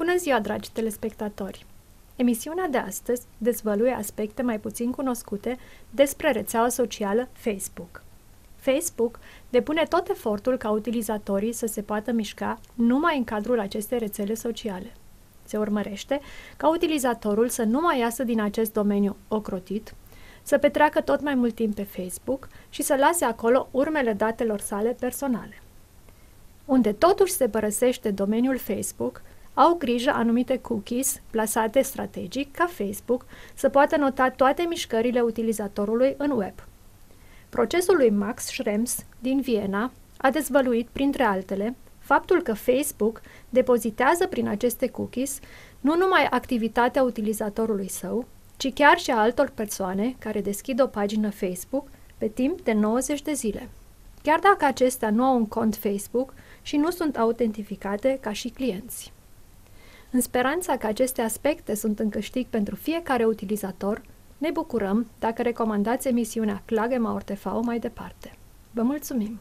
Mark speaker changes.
Speaker 1: Bună ziua, dragi telespectatori! Emisiunea de astăzi dezvăluie aspecte mai puțin cunoscute despre rețeaua socială Facebook. Facebook depune tot efortul ca utilizatorii să se poată mișca numai în cadrul acestei rețele sociale. Se urmărește ca utilizatorul să nu mai iasă din acest domeniu ocrotit, să petreacă tot mai mult timp pe Facebook și să lase acolo urmele datelor sale personale. Unde totuși se părăsește domeniul Facebook, au grijă anumite cookies plasate strategic ca Facebook să poată nota toate mișcările utilizatorului în web. Procesul lui Max Schrems din Viena a dezvăluit, printre altele, faptul că Facebook depozitează prin aceste cookies nu numai activitatea utilizatorului său, ci chiar și a altor persoane care deschid o pagină Facebook pe timp de 90 de zile. Chiar dacă acestea nu au un cont Facebook și nu sunt autentificate ca și clienți. În speranța că aceste aspecte sunt în câștig pentru fiecare utilizator, ne bucurăm dacă recomandați emisiunea Klage Maur TV mai departe. Vă mulțumim!